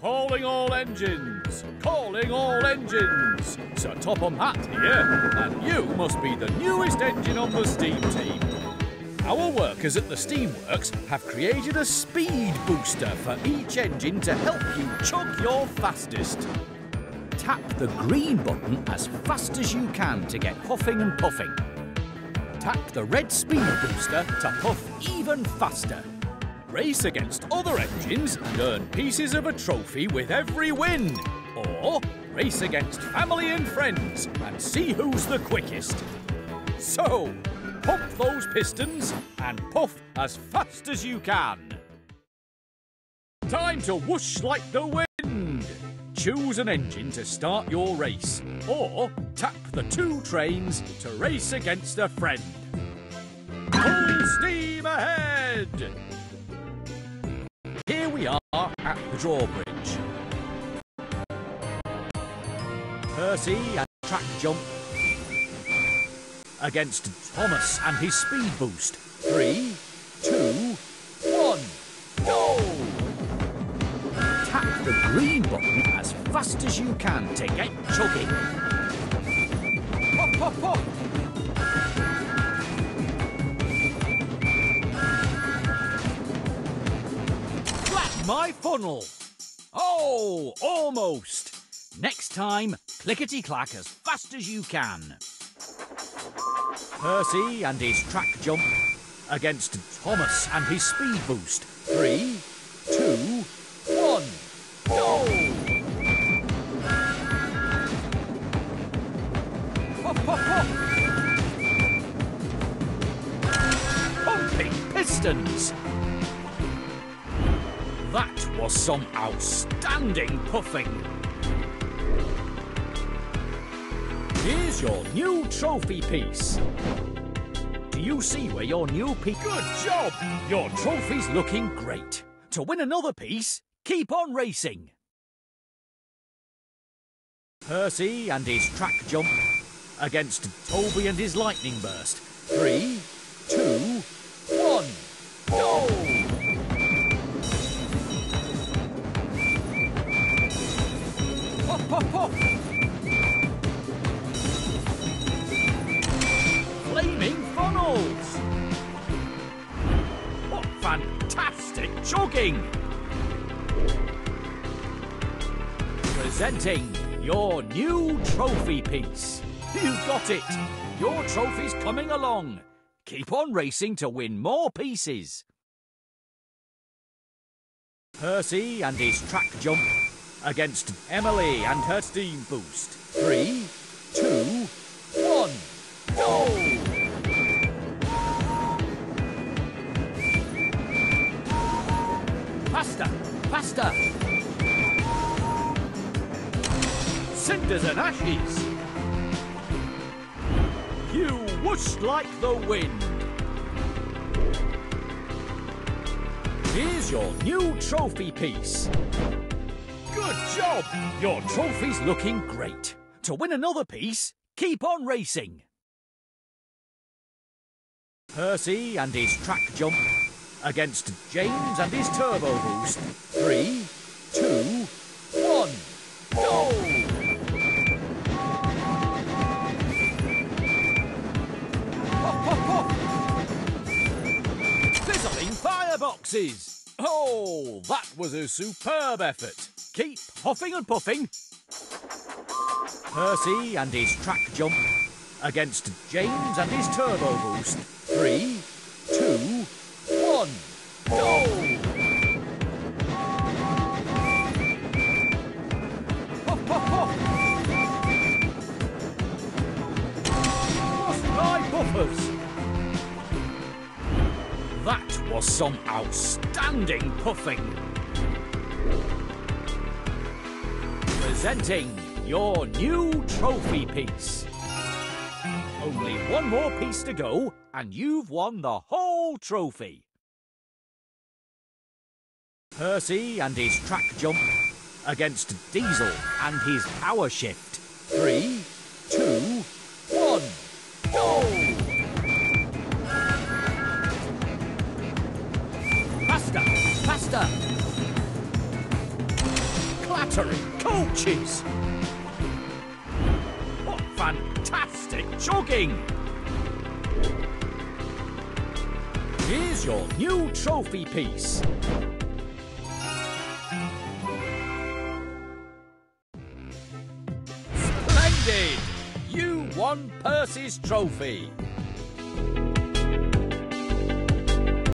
Calling all engines! Calling all engines! Sir Topham Hatt here, and you must be the newest engine on the steam team. Our workers at the Steamworks have created a speed booster for each engine to help you chug your fastest. Tap the green button as fast as you can to get huffing and puffing. Tap the red speed booster to puff even faster. Race against other engines and earn pieces of a trophy with every win. Or race against family and friends and see who's the quickest. So, pump those pistons and puff as fast as you can. Time to whoosh like the wind. Choose an engine to start your race, or tap the two trains to race against a friend. Full steam ahead! Here we are at the drawbridge. Percy and track jump against Thomas and his speed boost. Three, green button as fast as you can to get chugging. Pop, pop, pop! Flat my funnel! Oh, almost! Next time, clickety-clack as fast as you can. Percy and his track jump against Thomas and his speed boost. Three, That was some outstanding puffing. Here's your new trophy piece. Do you see where your new piece... Good job! Your trophy's looking great. To win another piece, keep on racing. Percy and his track jump against Toby and his lightning burst. Three, two, Presenting your new trophy piece. You got it! Your trophy's coming along. Keep on racing to win more pieces. Percy and his track jump against Emily and her steam boost. Three, two, Faster, faster! Cinders and ashes! You whooshed like the wind! Here's your new trophy piece. Good job! Your trophy's looking great. To win another piece, keep on racing. Percy and his track jump against James and his turbo boost. Three, two, one, go! Pop, pop, pop! Fizzling fireboxes! Oh, that was a superb effort. Keep huffing and puffing. Percy and his track jump against James and his turbo boost. Three, That was some outstanding puffing. Presenting your new trophy piece. Only one more piece to go, and you've won the whole trophy. Percy and his track jump against Diesel and his power shift. Three, two, Faster! Clattering coaches! What fantastic jogging! Here's your new trophy piece. Splendid! You won Percy's trophy.